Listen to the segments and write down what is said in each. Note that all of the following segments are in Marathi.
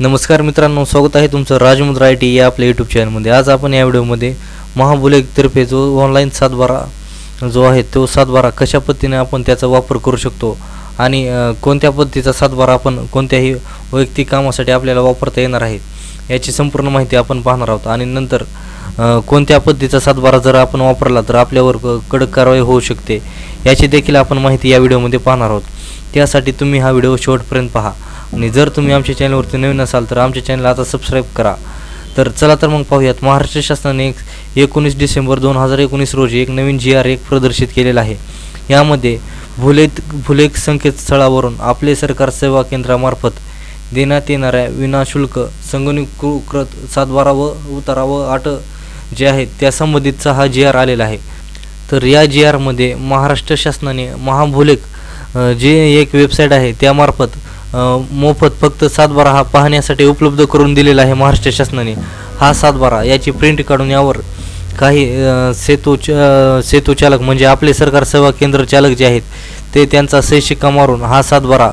नमस्कार मित्रांनो स्वागत आहे तुमचं राजमुद्रा आय टी या आपल्या यूट्यूब चॅनलमध्ये आज आपण या व्हिडिओमध्ये महाबुलेकतर्फे जो ऑनलाईन सातबारा जो आहे तो सातबारा कशा पद्धतीने आपण त्याचा वापर करू शकतो आणि कोणत्या पद्धतीचा सातबारा आपण कोणत्याही वैयक्तिक कामासाठी आपल्याला वापरता येणार आहे याची संपूर्ण माहिती आपण पाहणार आहोत. आणि नंतर कोणत्या पद्धतीचा सातबारा जर आपण वापरला तर आपल्यावर क- कडक कारवाई होऊ शकते याची देखील आपण माहिती या व्हिडिओमध्ये पाहणार आहोत. त्यासाठी तुम्ही हा व्हिडिओ शेवटपर्यंत पहा. आणि जर तुम्ही आमच्या चॅनलवरती नवीन असाल तर आमच्या चॅनल आता सबस्क्राईब करा. तर चला तर मग पाहूयात महाराष्ट्र शासनाने एक एकोणीस डिसेंबर दोन हजार एकोणीस रोजी एक नवीन जी आर एक प्रदर्शित केलेला आहे. यामध्ये भुलेत भुलेख संकेतस्थळावरून आपले सरकार सेवा केंद्रामार्फत देण्यात येणाऱ्या विनाशुल्क संगणकीकृत सातबारा व उतारा व आट जे आहेत त्या संबंधितचा हा जी आर आलेला आहे. तर या जी आरमध्ये महाराष्ट्र शासनाने महाभुलेक जे एक वेबसाईट आहे त्यामार्फत मोफत फक्त सातबारा हा पाहण्यासाठी उपलब्ध करून दिलेला आहे महाराष्ट्र शासनाने. हा सातबारा याची प्रिंट काढून यावर काही सेतू च- सेतू चालक म्हणजे आपले सरकार सेवा केंद्र चालक जे आहेत ते त्यांचा सही मारून हा सातबारा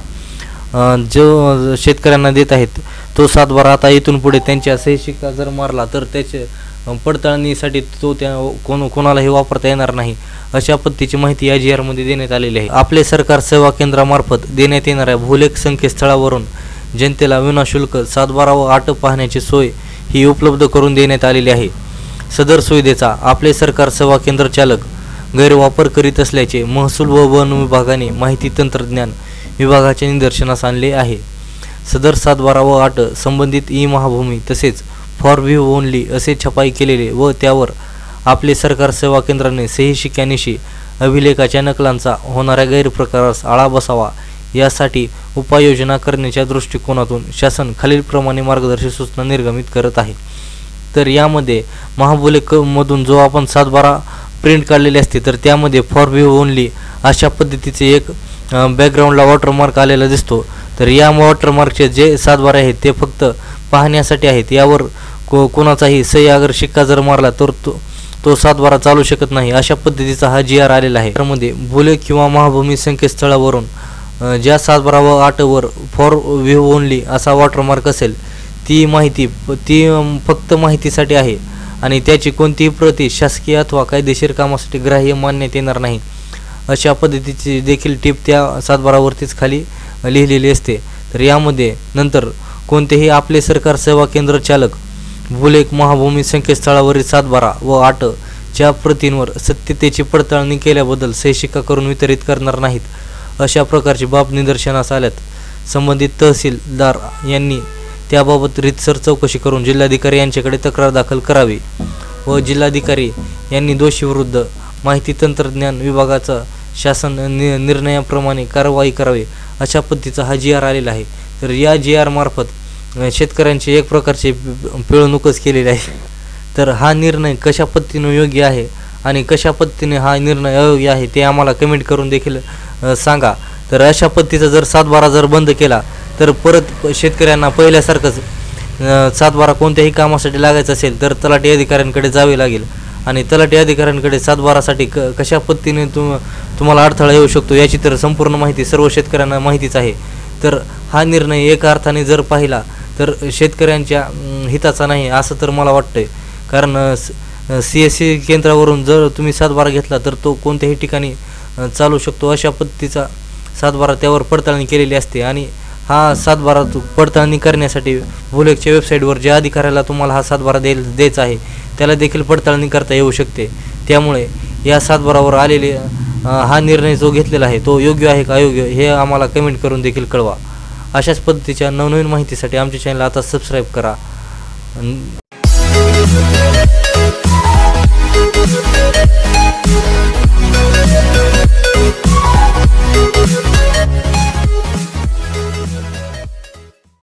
जो शेतकऱ्यांना देत आहेत तो सातबारा आता इथून पुढे त्यांच्या सही जर मारला तर त्याचे पडताळणीसाठी तो त्या कोण कोणालाही वापरता येणार नाही. अशा पद्धतीची माहिती या जी आरमध्ये देण्यात आलेली आहे. आपले सरकार सेवा केंद्रामार्फत देण्यात येणाऱ्या भूलेख संकेतस्थळावरून जनतेला विनाशुल्क सातबारा व आठ पाहण्याची सोय ही उपलब्ध करून देण्यात आलेली आहे. सदर सुविधेचा आपले सरकार सेवा केंद्र चालक गैरवापर करीत असल्याचे महसूल व वन विभागाने माहिती तंत्रज्ञान विभागाच्या निदर्शनास आणले आहे. सदर सातबारा व आट संबंधित ई महाभूमी तसेच फॉर व्ह्यू ओनली असे छपाई केलेले व त्यावर आपले सरकार सेवा केंद्राने सही शिक्क्यानिशी अभिलेखाच्या नकलांचा होणाऱ्या गैरप्रकारास आळा बसावा यासाठी उपाययोजना करण्याच्या दृष्टिकोनातून शासन खालीलप्रमाणे मार्गदर्शक सूचना निर्गमित करत आहे. तर यामध्ये महाबुलेक मधून जो आपण सातबारा प्रिंट काढलेले असते तर त्यामध्ये फॉर व्ह्यू ओनली अशा पद्धतीचे एक बॅकग्राऊंडला वॉटरमार्क आलेला दिसतो. तर या वॉटरमार्कचे जे सातबारे आहेत ते फक्त पाहण्यासाठी आहेत. यावर को कोणाचाही सही अगर शिक्का जर मारला तर तो तो सातबारा चालू शकत नाही. अशा पद्धतीचा हा जी आर आलेला आहे. त्यामध्ये बुले किंवा महाभूमी संकेतस्थळावरून ज्या सातबारा व आठवर फॉर व्ह्यू ओनली असा वॉटरमार्क असेल ती माहिती ती फक्त माहितीसाठी आहे आणि त्याची कोणतीही प्रती शासकीय अथवा कायदेशीर कामासाठी ग्राह्य मानण्यात येणार नाही. अशा पद्धतीची देखील टीप त्या सातबारावरतीच खाली लिहिलेली असते. तर यामध्ये नंतर कोणतेही आपले सरकार सेवा केंद्र चालक भूलेख महाभूमी संकेतस्थळावरील सातबारा व आठ च्या प्रतींवर सत्यतेची पडताळणी केल्याबद्दल सही करून वितरित करणार नाहीत अशा प्रकारची बाब निदर्शनास आल्यात. संबंधित तहसीलदार यांनी त्याबाबत रितसर चौकशी करून जिल्हाधिकारी यांच्याकडे तक्रार दाखल करावी व जिल्हाधिकारी यांनी दोषीविरुद्ध माहिती तंत्रज्ञान विभागाचा शासन नि निर्णयाप्रमाणे कारवाई करावी अशा पद्धतीचा हा जी आर आलेला आहे. तर या जी आरमार्फत शेतकऱ्यांची एक प्रकारची पिळवणूकच केलेली आहे. तर हा निर्णय कशा पद्धतीनं योग्य आहे आणि कशा पद्धतीने हा निर्णय अयोग्य आहे ते आम्हाला कमेंट करून देखील सांगा. तर अशा पद्धतीचा जर सातबारा जर बंद केला तर परत शेतकऱ्यांना पहिल्यासारखंच सातबारा कोणत्याही कामासाठी लागायचं असेल तर तलाठी अधिकाऱ्यांकडे जावे लागेल. आणि तलाठी अधिकाऱ्यांकडे सातबारासाठी क कशा पद्धतीने तुम तुम्हाला अडथळा येऊ शकतो याची तर संपूर्ण माहिती सर्व शेतकऱ्यांना माहितीच आहे. तर हा निर्णय एका अर्थाने जर पाहिला तर शेतकऱ्यांच्या हिताचा नाही असं तर मला वाटतंय. कारण सी एस सी केंद्रावरून जर तुम्ही सातबारा घेतला तर तो कोणत्याही ठिकाणी चालू शकतो. अशा पद्धतीचा सातबारा त्यावर पडताळणी केलेली असते. आणि हा सातबारा तू पडताळणी करण्यासाठी बुलेकच्या वेबसाईटवर ज्या अधिकाऱ्याला तुम्हाला हा सातबारा दे द्यायचा आहे त्याला देखील पडताळणी करता येऊ शकते. त्यामुळे या सातबारावर आलेले हा निर्णय जो घेतलेला आहे तो योग्य आहे का अयोग्य हे आम्हाला कमेंट करून देखील कळवा. अशाच पद्धतीच्या नवनवीन माहितीसाठी आमच्या चॅनल आता सबस्क्राईब करा.